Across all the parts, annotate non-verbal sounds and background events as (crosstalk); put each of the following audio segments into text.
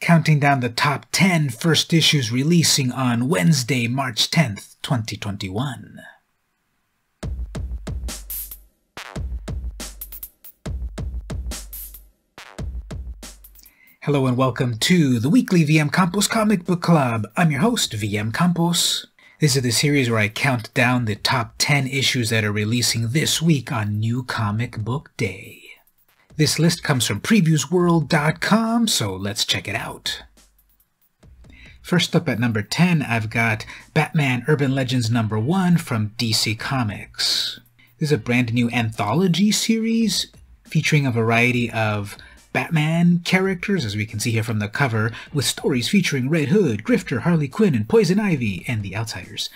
counting down the top 10 first issues releasing on Wednesday, March 10th, 2021. Hello and welcome to the weekly VM Campos Comic Book Club. I'm your host, VM Campos. This is the series where I count down the top 10 issues that are releasing this week on New Comic Book Day. This list comes from previewsworld.com, so let's check it out. First up at number 10, I've got Batman Urban Legends number 1 from DC Comics. This is a brand new anthology series featuring a variety of Batman characters, as we can see here from the cover, with stories featuring Red Hood, Grifter, Harley Quinn, and Poison Ivy, and the Outsiders.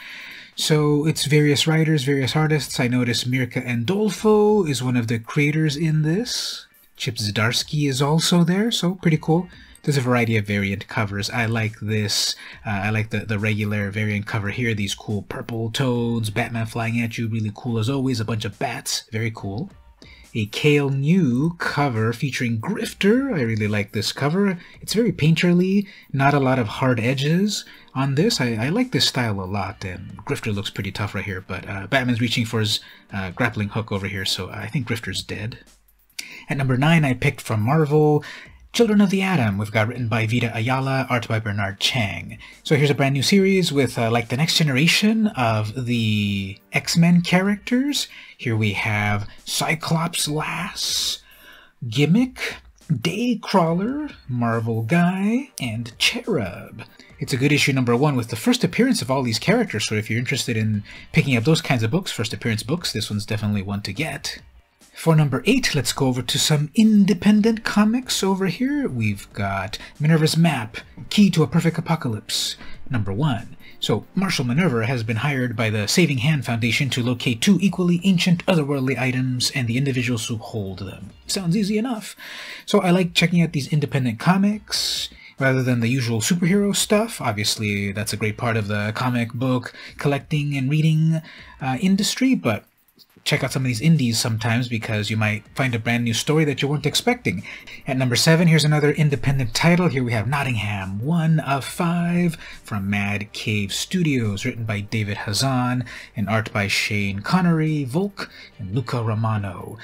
So it's various writers, various artists. I notice Mirka Andolfo is one of the creators in this. Chip Zdarsky is also there, so pretty cool. There's a variety of variant covers. I like this. Uh, I like the, the regular variant cover here. These cool purple toads, Batman flying at you, really cool as always. A bunch of bats, very cool. A Kael Ngu cover featuring Grifter. I really like this cover. It's very painterly, not a lot of hard edges on this. I, I like this style a lot, and Grifter looks pretty tough right here, but uh, Batman's reaching for his uh, grappling hook over here, so I think Grifter's dead. At number 9, I picked from Marvel Children of the Atom. We've got written by Vita Ayala, art by Bernard Chang. So here's a brand new series with uh, like the next generation of the X-Men characters. Here we have Cyclops Lass, Gimmick, Daycrawler, Marvel Guy, and Cherub. It's a good issue number one with the first appearance of all these characters, so if you're interested in picking up those kinds of books, first appearance books, this one's definitely one to get. For number 8, let's go over to some independent comics over here. We've got Minerva's Map, Key to a Perfect Apocalypse, number 1. So, Marshall Minerva has been hired by the Saving Hand Foundation to locate two equally ancient otherworldly items and the individuals who hold them. Sounds easy enough. So I like checking out these independent comics rather than the usual superhero stuff. Obviously, that's a great part of the comic book collecting and reading uh, industry, but check out some of these indies sometimes because you might find a brand new story that you weren't expecting. At number seven, here's another independent title. Here we have Nottingham, one of five from Mad Cave Studios, written by David Hazan and art by Shane Connery, Volk, and Luca Romano.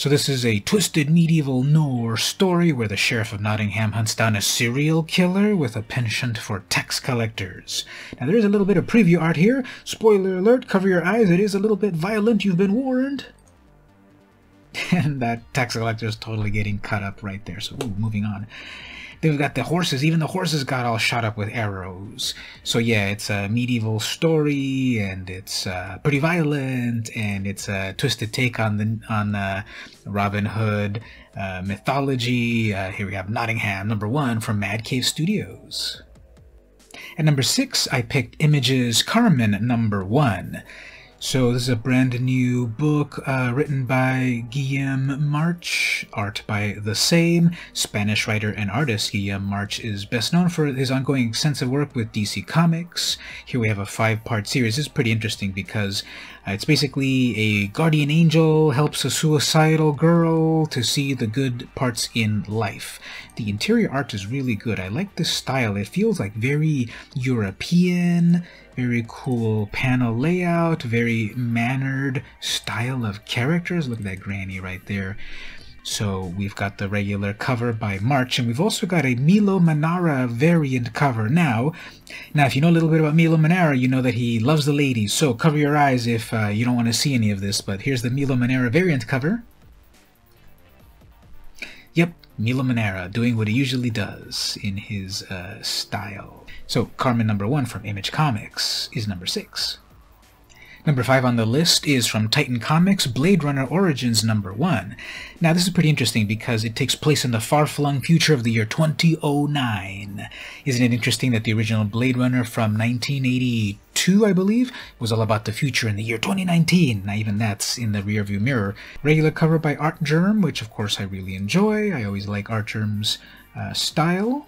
So this is a twisted medieval noir story where the Sheriff of Nottingham hunts down a serial killer with a penchant for tax collectors. Now there is a little bit of preview art here. Spoiler alert, cover your eyes, it is a little bit violent, you've been warned. (laughs) And that tax collector is totally getting cut up right there, so ooh, moving on. They've got the horses. Even the horses got all shot up with arrows. So yeah, it's a medieval story, and it's uh, pretty violent, and it's a twisted take on the on uh, Robin Hood uh, mythology. Uh, here we have Nottingham, number one from Mad Cave Studios. At number six, I picked Images Karmen, number one. So this is a brand new book uh, written by Guillem March, art by the same Spanish writer and artist. Guillem March is best known for his ongoing extensive work with DC Comics. Here we have a five-part series. Is pretty interesting because uh, it's basically a guardian angel helps a suicidal girl to see the good parts in life. The interior art is really good. I like this style. It feels like very European, very cool panel layout, very mannered style of characters. Look at that granny right there. So we've got the regular cover by March, and we've also got a Milo Manara variant cover now. Now, if you know a little bit about Milo Manara, you know that he loves the ladies, so cover your eyes if uh, you don't want to see any of this, but here's the Milo Manara variant cover. Yep, Milo Manara doing what he usually does in his uh, style. So Karmen number one from Image Comics is number six. Number 5 on the list is from Titan Comics, Blade Runner Origins number 1. Now this is pretty interesting because it takes place in the far-flung future of the year 2009. Isn't it interesting that the original Blade Runner from 1982, I believe, was all about the future in the year 2019? Now even that's in the rearview mirror. Regular cover by Artgerm, which of course I really enjoy. I always like Artgerm's uh, style.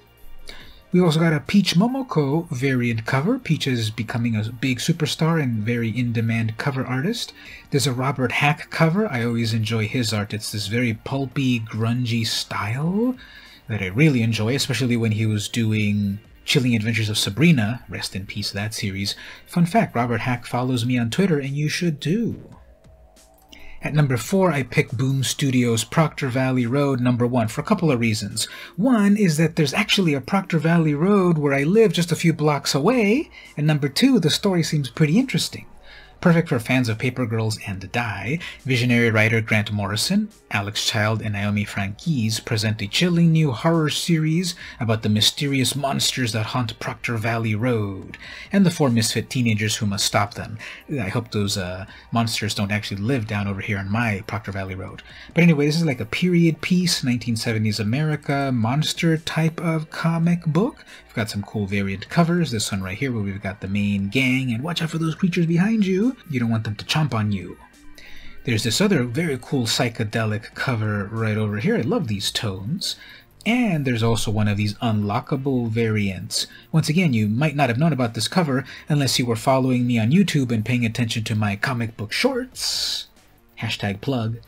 We also got a Peach Momoko variant cover. Peach is becoming a big superstar and very in-demand cover artist. There's a Robert Hack cover. I always enjoy his art. It's this very pulpy, grungy style that I really enjoy, especially when he was doing Chilling Adventures of Sabrina. Rest in peace, that series. Fun fact Robert Hack follows me on Twitter, and you should too. At number 4, I pick Boom Studios' Proctor Valley Road number 1 for a couple of reasons. One is that there's actually a Proctor Valley Road where I live just a few blocks away, and number 2, the story seems pretty interesting. Perfect for fans of Paper Girls and Die, visionary writer Grant Morrison, Alex Child, and Naomi Franquiz present a chilling new horror series about the mysterious monsters that haunt Proctor Valley Road, and the four misfit teenagers who must stop them. I hope those uh, monsters don't actually live down over here on my Proctor Valley Road. But anyway, this is like a period piece, 1970s America, monster type of comic book. We've got some cool variant covers. This one right here where we've got the main gang, and watch out for those creatures behind you. You don't want them to chomp on you. There's this other very cool psychedelic cover right over here. I love these tones. And there's also one of these unlockable variants. Once again, you might not have known about this cover unless you were following me on YouTube and paying attention to my comic book shorts. Hashtag plug.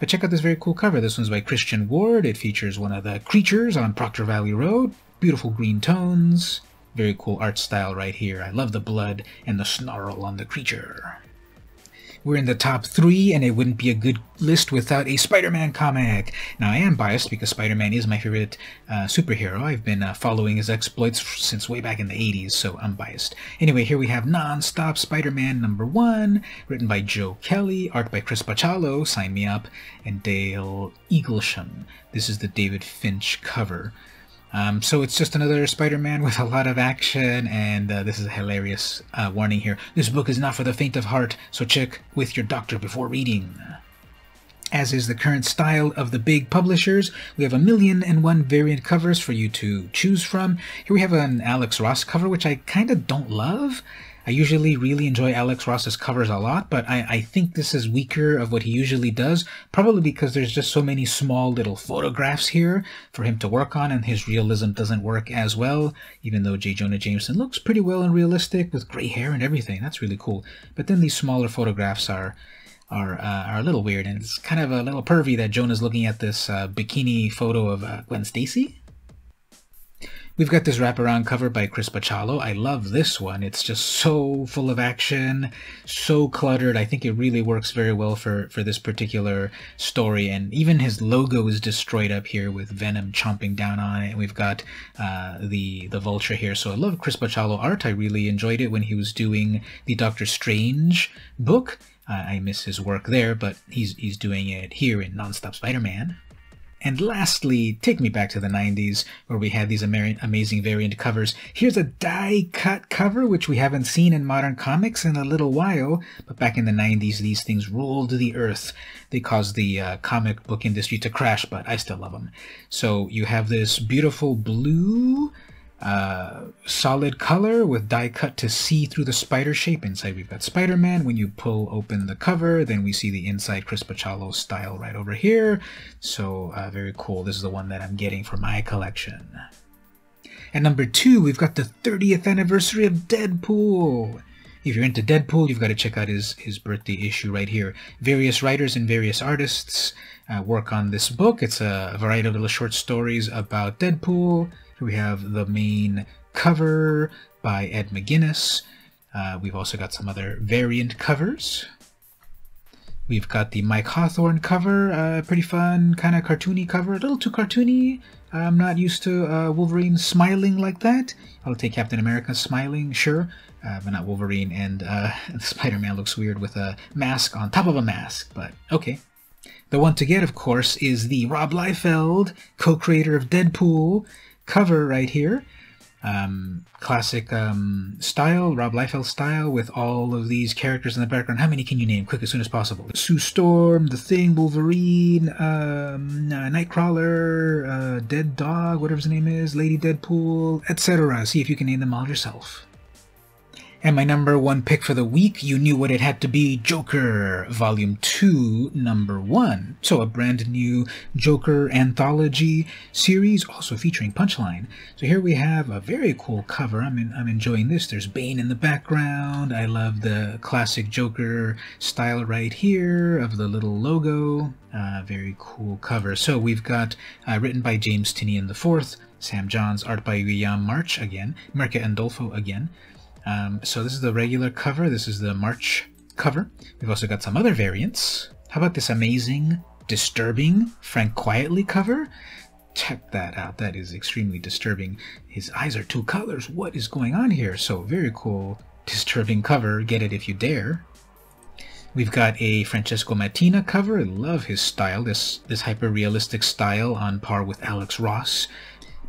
But check out this very cool cover. This one's by Christian Ward. It features one of the creatures on Proctor Valley Road. Beautiful green tones. Very cool art style right here. I love the blood and the snarl on the creature. We're in the top three, and it wouldn't be a good list without a Spider-Man comic. Now, I am biased because Spider-Man is my favorite uh, superhero. I've been uh, following his exploits since way back in the 80s, so I'm biased. Anyway, here we have Non-Stop Spider-Man number one, written by Joe Kelly, art by Chris Bachalo, sign me up, and Dale Eaglesham. This is the David Finch cover. Um, so it's just another Spider-Man with a lot of action, and uh, this is a hilarious uh, warning here. This book is not for the faint of heart, so check with your doctor before reading. As is the current style of the big publishers, we have a million and one variant covers for you to choose from. Here we have an Alex Ross cover, which I kind of don't love. I usually really enjoy Alex Ross's covers a lot, but I, I think this is weaker of what he usually does, probably because there's just so many small little photographs here for him to work on, and his realism doesn't work as well, even though J. Jonah Jameson looks pretty well and realistic with gray hair and everything. That's really cool. But then these smaller photographs are are uh, are a little weird, and it's kind of a little pervy that Jonah's looking at this uh, bikini photo of uh, Gwen Stacy. We've got this wraparound cover by Chris Bachalo. I love this one. It's just so full of action, so cluttered. I think it really works very well for, for this particular story. And even his logo is destroyed up here with Venom chomping down on it. And we've got uh, the, the vulture here. So I love Chris Bachalo art. I really enjoyed it when he was doing the Doctor Strange book. I miss his work there, but he's, he's doing it here in Nonstop Spider-Man. And lastly, take me back to the 90s where we had these amazing variant covers. Here's a die cut cover, which we haven't seen in modern comics in a little while, but back in the 90s, these things ruled the earth. They caused the uh, comic book industry to crash, but I still love them. So you have this beautiful blue solid color with die cut to see through the spider shape. Inside we've got Spider-Man. When you pull open the cover, then we see the inside Chris Bachalo style right over here. So uh, very cool. This is the one that I'm getting for my collection. And number two, we've got the 30th anniversary of Deadpool. If you're into Deadpool, you've got to check out his, his birthday issue right here. Various writers and various artists uh, work on this book. It's a variety of little short stories about Deadpool, we have the main cover by Ed McGuinness. Uh, we've also got some other variant covers. We've got the Mike Hawthorne cover, uh, pretty fun, kind of cartoony cover, a little too cartoony. I'm not used to uh, Wolverine smiling like that. I'll take Captain America smiling, sure, uh, but not Wolverine. And uh, (laughs) Spider-Man looks weird with a mask on top of a mask, but okay. The one to get, of course, is the Rob Liefeld, co-creator of Deadpool, cover right here. Um, classic um, style, Rob Liefeld style, with all of these characters in the background. How many can you name? Quick, as soon as possible. Sue Storm, The Thing, Wolverine, um, uh, Nightcrawler, uh, Dead Dog, whatever his name is, Lady Deadpool, etc. See if you can name them all yourself. And my number one pick for the week, you knew what it had to be Joker, Volume 2, Number 1. So, a brand new Joker anthology series, also featuring Punchline. So, here we have a very cool cover. I'm, in, I'm enjoying this. There's Bane in the background. I love the classic Joker style right here of the little logo. Uh, very cool cover. So, we've got uh, written by James Tynion IV, Sam Johns, art by Guillaume March again, Mirka Andolfo again. Um, so this is the regular cover. This is the March cover. We've also got some other variants. How about this amazing, disturbing Frank Quietly cover? Check that out. That is extremely disturbing. His eyes are two colors. What is going on here? So very cool, disturbing cover. Get it if you dare. We've got a Francesco Mattina cover. I love his style, this, this hyper-realistic style on par with Alex Ross.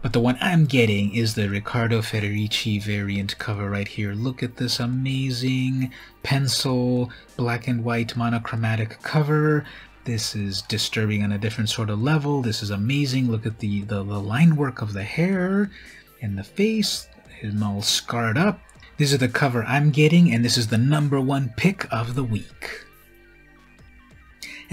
But the one I'm getting is the Riccardo Federici variant cover right here. Look at this amazing pencil, black and white monochromatic cover. This is disturbing on a different sort of level. This is amazing. Look at the, the, the line work of the hair and the face. Him all scarred up. This is the cover I'm getting, and this is the number one pick of the week.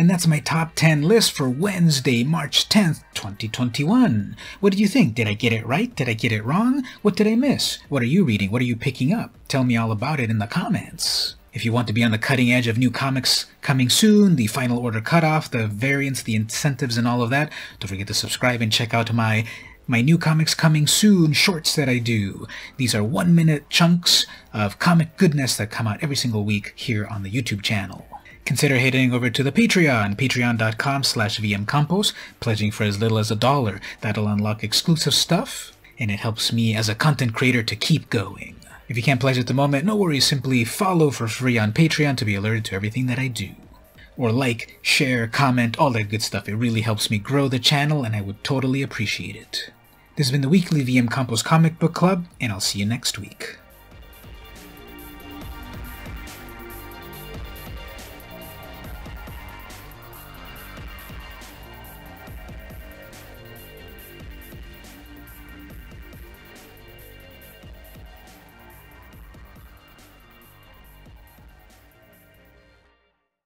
And that's my top 10 list for Wednesday, March 10th, 2021. What did you think? Did I get it right? Did I get it wrong? What did I miss? What are you reading? What are you picking up? Tell me all about it in the comments. If you want to be on the cutting edge of new comics coming soon, the final order cutoff, the variants, the incentives, and all of that, don't forget to subscribe and check out my my new comics coming soon shorts that I do. These are one minute chunks of comic goodness that come out every single week here on the YouTube channel consider heading over to the Patreon, patreon.com slash vmcampos, pledging for as little as a dollar. That'll unlock exclusive stuff, and it helps me as a content creator to keep going. If you can't pledge at the moment, no worries, simply follow for free on Patreon to be alerted to everything that I do. Or like, share, comment, all that good stuff. It really helps me grow the channel, and I would totally appreciate it. This has been the weekly VM Campos Comic Book Club, and I'll see you next week.